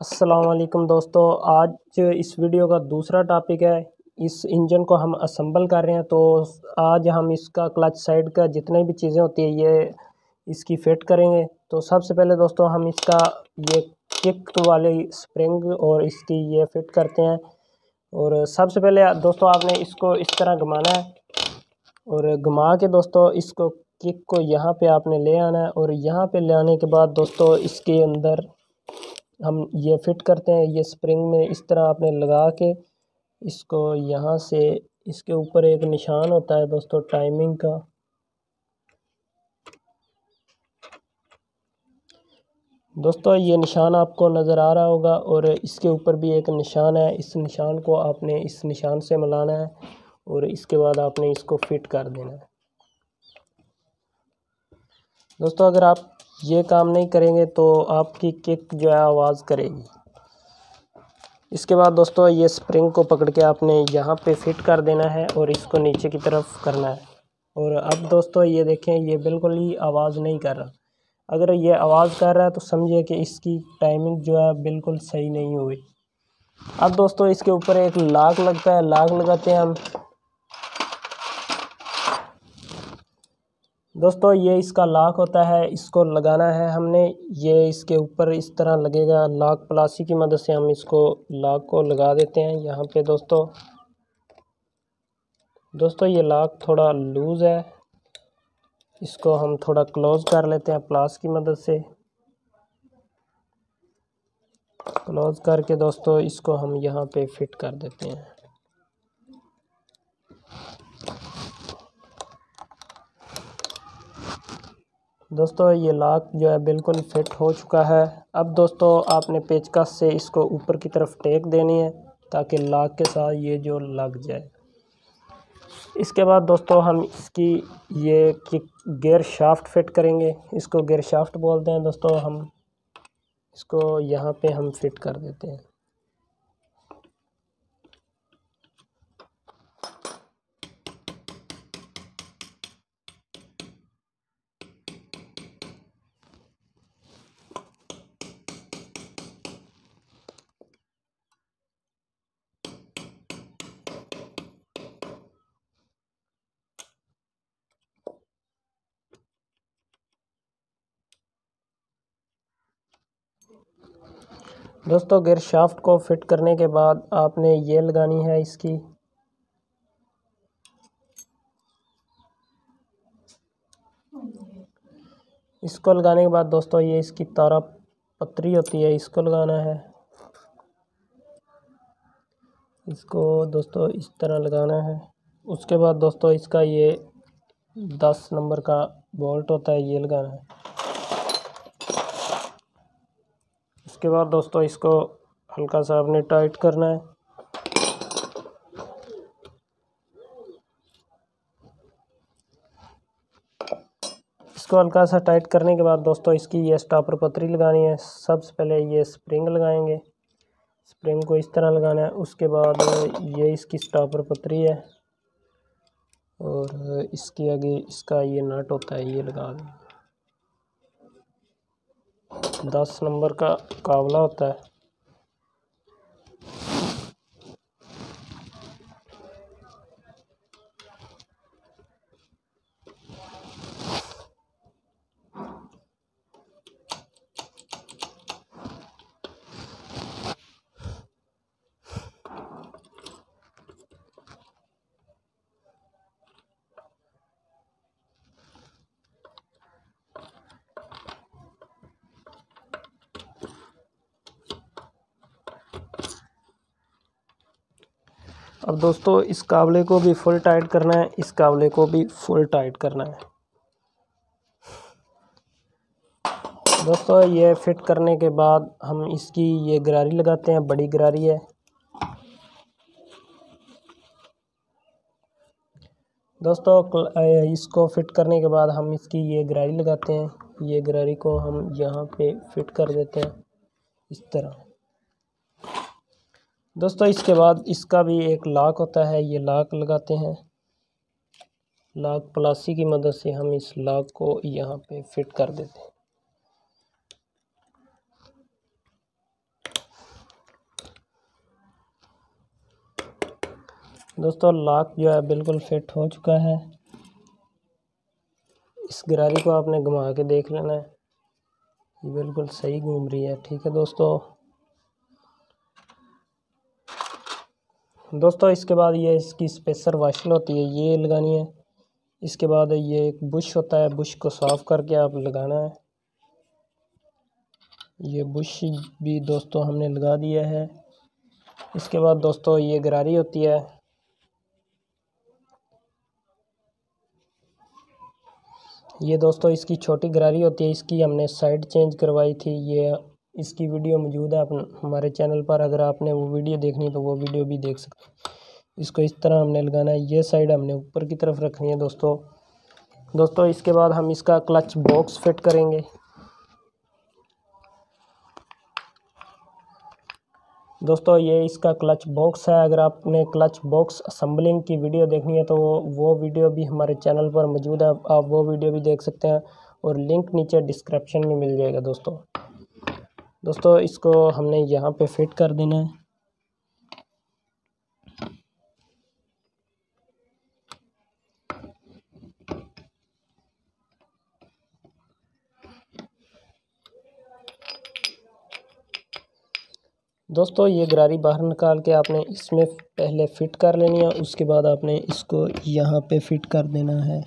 असलकम दोस्तों, आज इस वीडियो का दूसरा टॉपिक है। इस इंजन को हम असम्बल कर रहे हैं तो आज हम इसका क्लच साइड का जितनी भी चीज़ें होती है, ये इसकी फिट करेंगे। तो सबसे पहले दोस्तों, हम इसका ये किक वाली स्प्रिंग और इसकी ये फिट करते हैं। और सबसे पहले दोस्तों, आपने इसको इस तरह घुमाना है। और घुमा के दोस्तों, इसको किक को यहाँ पे आपने ले आना है। और यहाँ पे ले आने के बाद दोस्तों, इसके अंदर हम ये फिट करते हैं, ये स्प्रिंग में इस तरह आपने लगा के इसको यहाँ से इसके ऊपर एक निशान होता है दोस्तों टाइमिंग का। दोस्तों ये निशान आपको नज़र आ रहा होगा और इसके ऊपर भी एक निशान है, इस निशान को आपने इस निशान से मिलाना है और इसके बाद आपने इसको फिट कर देना है। दोस्तों अगर आप ये काम नहीं करेंगे तो आपकी किक जो है आवाज़ करेगी। इसके बाद दोस्तों ये स्प्रिंग को पकड़ के आपने यहाँ पे फिट कर देना है और इसको नीचे की तरफ़ करना है। और अब दोस्तों ये देखें, ये बिल्कुल ही आवाज़ नहीं कर रहा। अगर ये आवाज़ कर रहा है तो समझिए कि इसकी टाइमिंग जो है बिल्कुल सही नहीं हुई। अब दोस्तों इसके ऊपर एक लाक लगता है लाक लगाते हैं हम। दोस्तों, ये इसका लॉक होता है, इसको लगाना है हमने। ये इसके ऊपर इस तरह लगेगा लॉक प्लासी की मदद से हम इसको लॉक को लगा देते हैं। यहाँ पे दोस्तों दोस्तों ये लॉक थोड़ा लूज़ है। इसको हम थोड़ा क्लोज़ कर लेते हैं प्लास की मदद से। क्लोज़ करके दोस्तों, इसको हम यहाँ पे फिट कर देते हैं। दोस्तों, ये लॉक जो है बिल्कुल फिट हो चुका है। अब दोस्तों, आपने पेचकस से इसको ऊपर की तरफ़ टेक देनी है ताकि लॉक के साथ ये जो लग जाए। इसके बाद दोस्तों, हम इसकी ये गेयर शाफ्ट फिट करेंगे। इसको गेयर शाफ्ट बोलते हैं दोस्तों, हम इसको यहाँ पे हम फिट कर देते हैं। दोस्तों गियर शाफ्ट को फिट करने के बाद आपने ये लगानी है इसकी। इसको लगाने के बाद दोस्तों, ये इसकी तारा पतरी होती है, इसको लगाना है। इसको दोस्तों, इस तरह लगाना है। उसके बाद दोस्तों, इसका ये दस नंबर का बोल्ट होता है, ये लगाना है। इसके बाद दोस्तों इसको हल्का सा आपने टाइट करना है। इसको हल्का सा टाइट करने के बाद दोस्तों इसकी ये स्टॉपर पतरी लगानी है। सबसे पहले ये स्प्रिंग लगाएँगे। स्प्रिंग को इस तरह लगाना है। उसके बाद ये इसकी स्टॉपर पतरी है। और इसके आगे इसका ये नट होता है, ये लगा दें दस नंबर का मुकाबला होता है। अब दोस्तों, इस काबले को भी फुल टाइट करना है, इस काबले को भी फुल टाइट करना है। दोस्तों, ये फिट करने के बाद हम इसकी ये गरारी लगाते हैं, बड़ी गरारी है। दोस्तों इसको फिट करने के बाद हम इसकी ये गरारी लगाते हैं। ये गरारी को हम यहाँ पे फिट कर देते हैं, इस तरह। दोस्तों, इसके बाद इसका भी एक लाक होता है। ये लाक लगाते हैं। लाक प्लासी की मदद से हम इस लाक को यहाँ पे फिट कर देते हैं। दोस्तों लाक जो है बिल्कुल फिट हो चुका है। इस गरारी को आपने घुमा के देख लेना है। ये बिल्कुल सही घूम रही है। ठीक है दोस्तों दोस्तों, इसके बाद ये इसकी स्पेसर वाशल होती है, ये लगानी है। इसके बाद ये एक बुश होता है बुश को साफ़ करके आप लगाना है। ये बुश भी दोस्तों हमने लगा दिया है। इसके बाद दोस्तों ये गरारी होती है। ये दोस्तों इसकी छोटी गरारी होती है, इसकी हमने साइड चेंज करवाई थी, ये इसकी वीडियो मौजूद है। हमारे चैनल पर अगर आपने वो वीडियो देखनी है तो वो वीडियो भी देख सकते हैं। इसको इस तरह हमने लगाना है। ये साइड हमने ऊपर की तरफ़ रखनी है दोस्तों। दोस्तों, इसके बाद हम इसका क्लच बॉक्स फिट करेंगे। दोस्तों, ये इसका क्लच बॉक्स है। अगर आपने क्लच बॉक्स असम्बलिंग की वीडियो देखनी है तो वो वीडियो भी हमारे चैनल पर मौजूद है। आप वो वीडियो भी देख सकते हैं और लिंक नीचे डिस्क्रिप्शन में मिल जाएगा दोस्तों। दोस्तों, इसको हमने यहाँ पे फिट कर देना है। दोस्तों, ये गरारी बाहर निकाल के आपने इसमें पहले फ़िट कर लेनी है, उसके बाद आपने इसको यहाँ पे फ़िट कर देना है।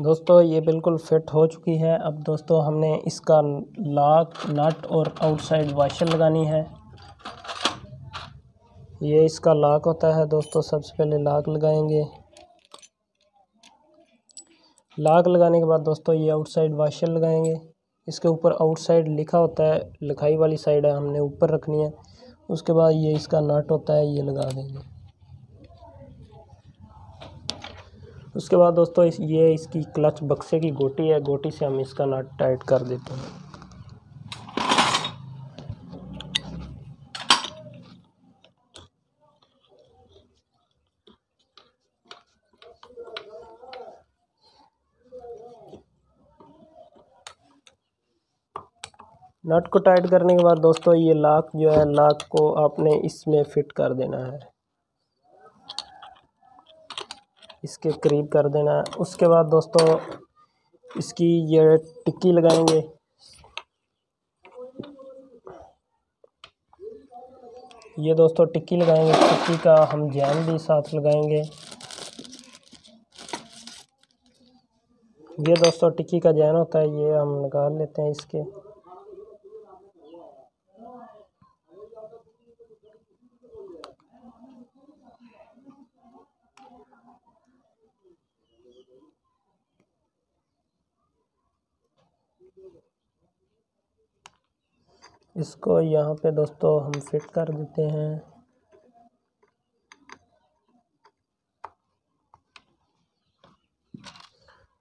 दोस्तों, ये बिल्कुल फिट हो चुकी है। अब दोस्तों, हमने इसका लॉक नट और आउटसाइड वाशर लगानी है। ये इसका लॉक होता है। दोस्तों, सबसे पहले लॉक लगाएँगे। लॉक लगाने के बाद दोस्तों, ये आउटसाइड वाशर लगाएँगे। इसके ऊपर आउटसाइड लिखा होता है, लिखाई वाली साइड है हमने ऊपर रखनी है। उसके बाद ये इसका नट होता है, ये लगा देंगे। उसके बाद दोस्तों इस, ये इसकी क्लच बक्से की गोटी है, गोटी से हम इसका नट टाइट कर देते हैं। नट को टाइट करने के बाद दोस्तों ये लॉक जो है लॉक को आपने इसमें फिट कर देना है। इसके करीब कर देना। है उसके बाद दोस्तों, इसकी ये टिक्की लगाएँगे। ये दोस्तों टिक्की लगाएँगे। टिक्की का हम जैम भी साथ लगाएँगे। ये दोस्तों टिक्की का जैन होता है, ये हम लगा लेते हैं इसके। इसको यहाँ पे दोस्तों हम फिट कर देते हैं।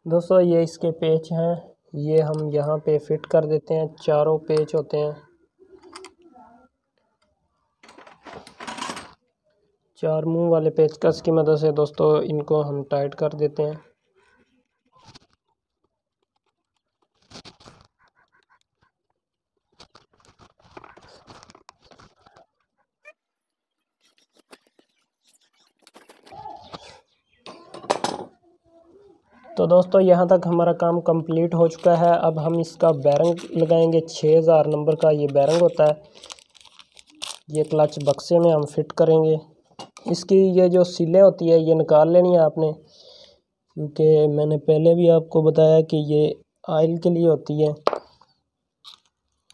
दोस्तों ये इसके पेच हैं। ये हम यहाँ पे फिट कर देते हैं। चारों पेच होते हैं। चार मुँह वाले पेचकस की मदद से दोस्तों इनको हम टाइट कर देते हैं। तो दोस्तों, यहाँ तक हमारा काम कंप्लीट हो चुका है। अब हम इसका बैरंग लगाएँगे। छः हज़ार नंबर का ये बैरंग होता है। ये क्लच बक्से में हम फिट करेंगे। इसकी ये जो सिलें होती है, ये निकाल लेनी है आपने। क्योंकि मैंने पहले भी आपको बताया कि ये आयल के लिए होती है।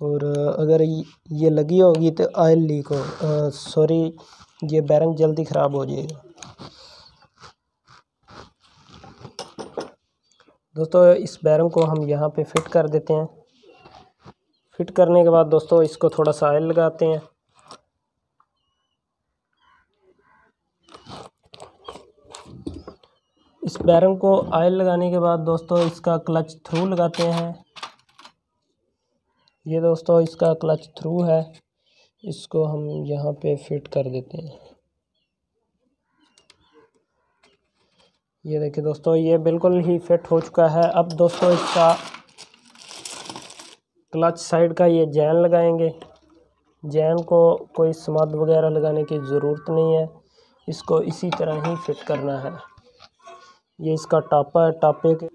और अगर ये लगी होगी तो आयल लीक हो सॉरी ये बैरंग जल्दी ख़राब हो जाएगा। दोस्तों, इस बैरम को हम यहाँ पे फिट कर देते हैं। फिट करने के बाद दोस्तों, इसको थोड़ा सा ऑयल लगाते हैं। इस बैरंग को ऑयल लगाने के बाद दोस्तों, इसका क्लच थ्रू लगाते हैं। ये दोस्तों, इसका क्लच थ्रू है। इसको हम यहाँ पे फिट कर देते हैं। ये देखिए दोस्तों, ये बिल्कुल ही फिट हो चुका है। अब दोस्तों, इसका क्लच साइड का ये जैन लगाएँगे। जैन को कोई समाद वगैरह लगाने की ज़रूरत नहीं है। इसको इसी तरह ही फिट करना है। ये इसका टापा है टापे के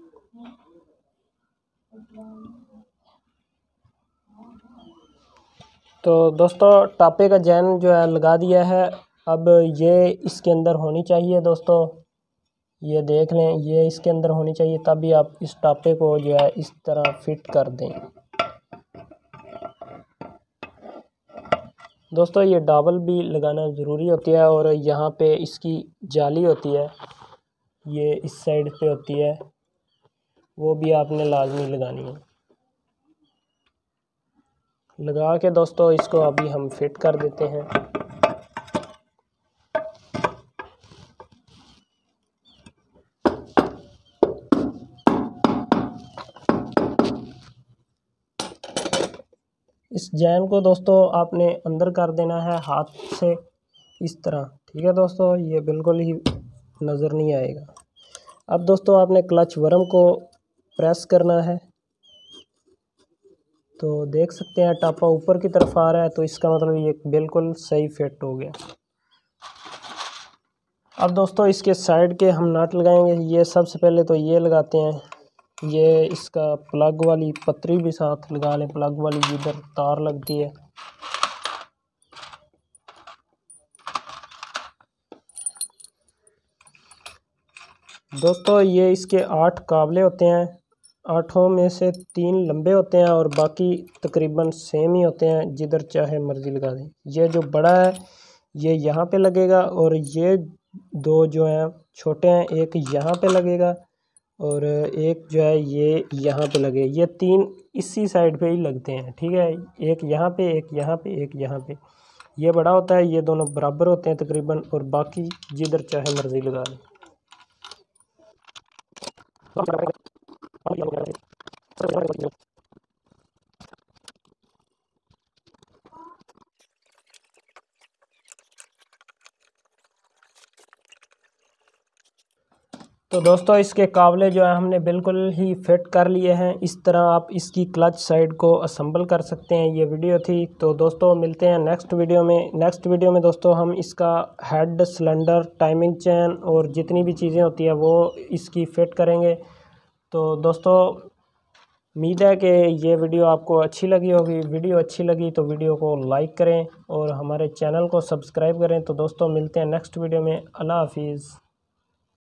तो दोस्तों टापे का जैन जो है लगा दिया है। अब ये इसके अंदर होनी चाहिए दोस्तों। ये देख लें, ये इसके अंदर होनी चाहिए, तभी आप इस टापे को जो है इस तरह फिट कर दें। दोस्तों, ये डाबल भी लगाना ज़रूरी होती है और यहाँ पे इसकी जाली होती है, ये इस साइड पे होती है, वो भी आपने लाजमी लगानी है। लगा के दोस्तों, इसको अभी हम फिट कर देते हैं। इस जैन को दोस्तों आपने अंदर कर देना है हाथ से इस तरह। ठीक है दोस्तों, ये बिल्कुल ही नज़र नहीं आएगा। अब दोस्तों आपने क्लच वर्म को प्रेस करना है। तो देख सकते हैं, टापा ऊपर की तरफ़ आ रहा है तो इसका मतलब ये बिल्कुल सही फिट हो गया। अब दोस्तों इसके साइड के हम नट लगाएँगे। ये सबसे पहले तो ये लगाते हैं। ये इसका प्लग वाली पतरी भी साथ लगा लें। प्लग वाली जिधर तार लगती है। दोस्तों, ये इसके आठ काबले होते हैं। आठों में से तीन लंबे होते हैं और बाकी तकरीबन सेम ही होते हैं, जिधर चाहे मर्ज़ी लगा दें। ये जो बड़ा है, ये यहाँ पे लगेगा और ये दो जो हैं, छोटे हैं, एक यहाँ पे लगेगा। और एक जो है ये यहाँ पे लगे, ये तीन इसी साइड पे ही लगते हैं, ठीक है? एक यहाँ पे, एक यहाँ पे, एक यहाँ पे। ये बड़ा होता है, ये दोनों बराबर होते हैं तकरीबन, और बाकी जिधर चाहे मर्ज़ी लगा लें। तो दोस्तों, इसके काबले जो है हमने बिल्कुल ही फिट कर लिए हैं। इस तरह आप इसकी क्लच साइड को असम्बल कर सकते हैं। ये वीडियो थी तो दोस्तों, मिलते हैं नेक्स्ट वीडियो में। नेक्स्ट वीडियो में दोस्तों, हम इसका हेड सिलेंडर, टाइमिंग चैन और जितनी भी चीज़ें होती है, वो इसकी फ़िट करेंगे। तो दोस्तों, उम्मीद है कि ये वीडियो आपको अच्छी लगी होगी। वीडियो अच्छी लगी तो वीडियो को लाइक करें और हमारे चैनल को सब्सक्राइब करें। तो दोस्तों, मिलते हैं नेक्स्ट वीडियो में। अल्लाह हाफिज़।